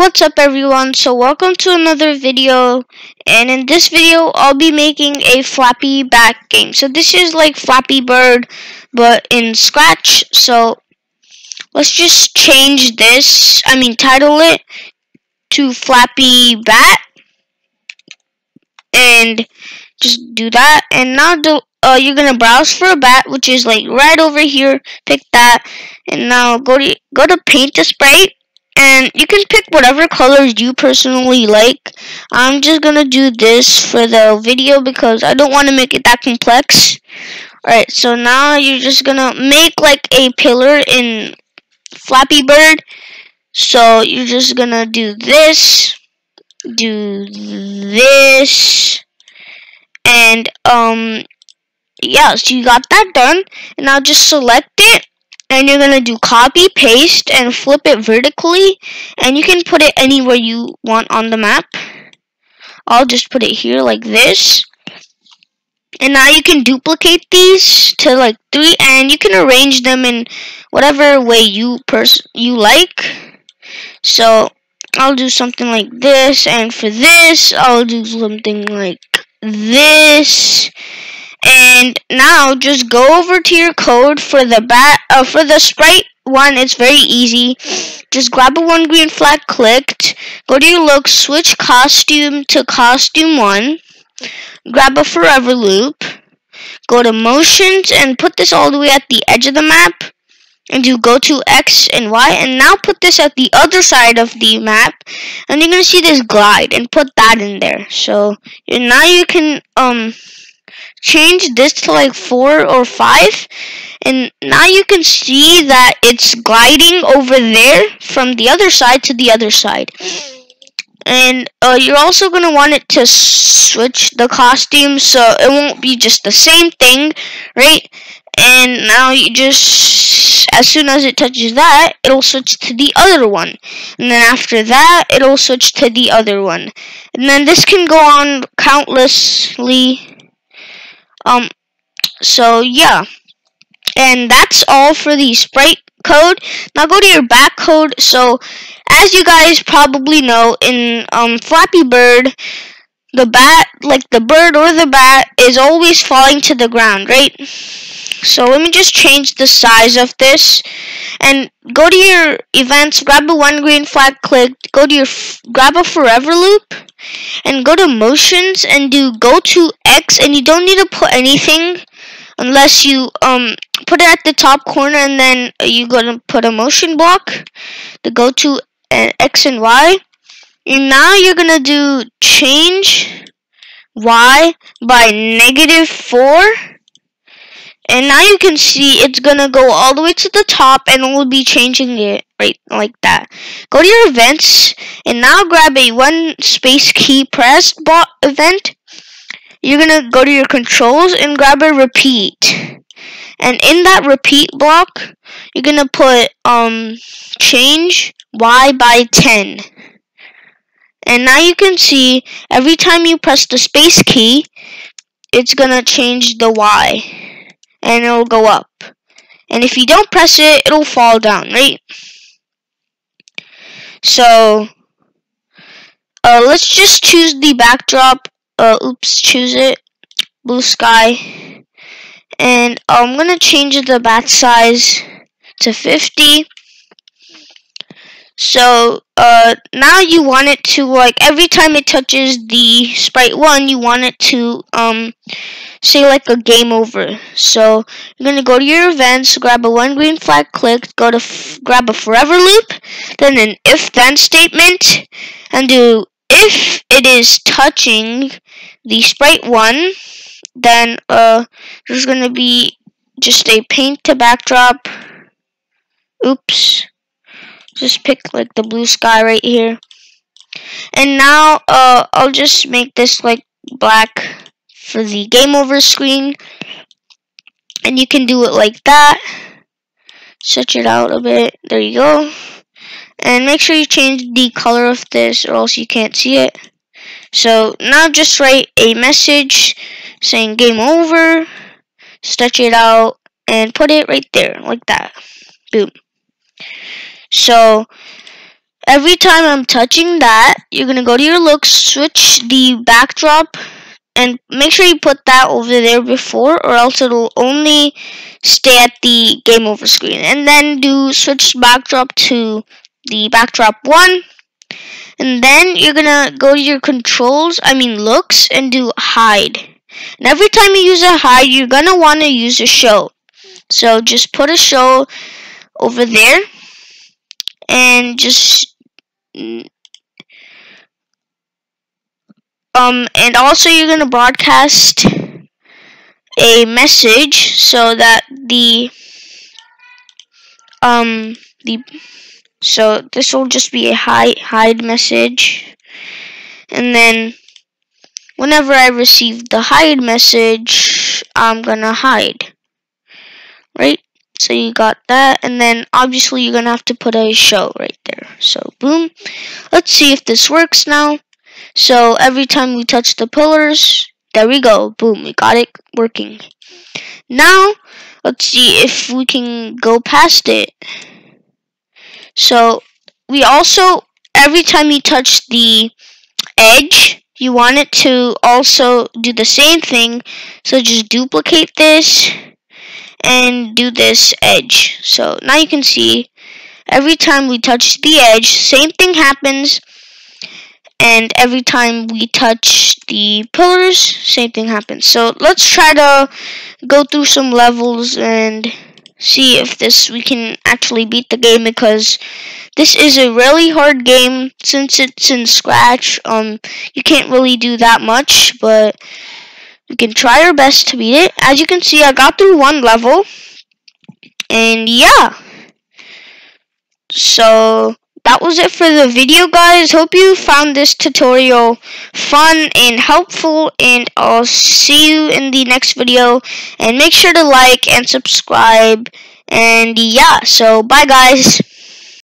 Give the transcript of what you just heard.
What's up everyone, so welcome to another video, and in this video I'll be making a Flappy Bat game. So this is like Flappy Bird, but in Scratch, so let's just change this, I mean title it, to Flappy Bat, and just do that, and now do, uh, you're gonna browse for a bat, which is like right over here, pick that, and now go to, go to Paint a Sprite, and you can pick whatever colors you personally like. I'm just gonna do this for the video because I don't want to make it that complex. Alright, so now you're just gonna make like a pillar in Flappy Bird. So you're just gonna do this, do this, and um, yeah, so you got that done. And now just select it and you're gonna do copy paste and flip it vertically. And you can put it anywhere you want on the map. I'll just put it here like this. And now you can duplicate these to like three and you can arrange them in whatever way you pers you like. So I'll do something like this and for this I'll do something like this and now just go over to your code for the bat uh, for the sprite one. It's very easy. Just grab a one green flag clicked. Go to your look switch costume to costume one. Grab a forever loop. Go to motions and put this all the way at the edge of the map. And you go to X and Y and now put this at the other side of the map. And you're gonna see this glide and put that in there. So now you can um change this to like four or five and now you can see that it's gliding over there from the other side to the other side. And uh, you're also going to want it to switch the costume so it won't be just the same thing right? And now you just as soon as it touches that it'll switch to the other one. And then after that it'll switch to the other one. And then this can go on countlessly um, so yeah, and that's all for the sprite code. Now go to your back code. So as you guys probably know, in um, Flappy Bird, the bat, like the bird or the bat, is always falling to the ground, right? So let me just change the size of this and go to your events, grab a one green flag click, go to your, grab a forever loop and go to motions and do go to X and you don't need to put anything unless you um put it at the top corner and then you're gonna put a motion block to go to uh, X and Y. And now you're gonna do change Y by negative 4 and now you can see it's gonna go all the way to the top and we'll be changing it right like that. Go to your events and now grab a one space key pressed bot event. You're gonna go to your controls and grab a repeat. And in that repeat block you're gonna put um change y by 10 and now you can see every time you press the space key it's gonna change the y and it'll go up. And if you don't press it, it'll fall down, right? So, uh, let's just choose the backdrop. Uh, oops, choose it. Blue sky. And I'm going to change the bat size to 50. So uh, now you want it to like every time it touches the sprite one, you want it to um say like a game over. So you're gonna go to your events, grab a one green flag click, go to grab a forever loop, then an if then statement, and do if it is touching the sprite one, then uh there's gonna be just a paint to backdrop. Oops just pick like the blue sky right here. And now uh, I'll just make this like black for the game over screen. And you can do it like that. Stretch it out a bit. There you go. And make sure you change the color of this or else you can't see it. So now just write a message saying game over stretch it out and put it right there like that. Boom so every time I'm touching that, you're going to go to your looks, switch the backdrop, and make sure you put that over there before, or else it'll only stay at the game over screen. And then do switch backdrop to the backdrop 1. And then you're going to go to your controls, I mean looks, and do hide. And every time you use a hide, you're going to want to use a show. So just put a show over there and just um and also you're going to broadcast a message so that the um the so this will just be a hide hide message. And then whenever I receive the hide message I'm gonna hide. Right so you got that, and then obviously you're gonna have to put a show right there. So boom. Let's see if this works now. So every time we touch the pillars, there we go. Boom, we got it working. Now, let's see if we can go past it. So we also, every time you touch the edge, you want it to also do the same thing. So just duplicate this and do this edge. So now you can see every time we touch the edge, same thing happens. And every time we touch the pillars, same thing happens. So let's try to go through some levels and see if this we can actually beat the game because this is a really hard game since it's in scratch um you can't really do that much but we can try our best to beat it. As you can see, I got through one level. And yeah. So, that was it for the video, guys. Hope you found this tutorial fun and helpful. And I'll see you in the next video. And make sure to like and subscribe. And yeah, so bye, guys.